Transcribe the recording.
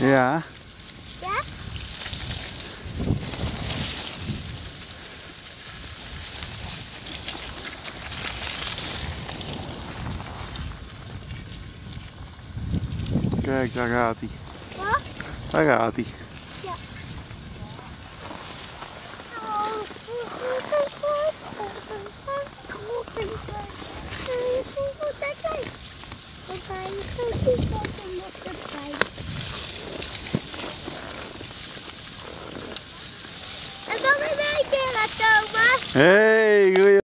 Ja. Ja? Kijk, daar gaat hij. Wat? Daar gaat hij. En dan Hey,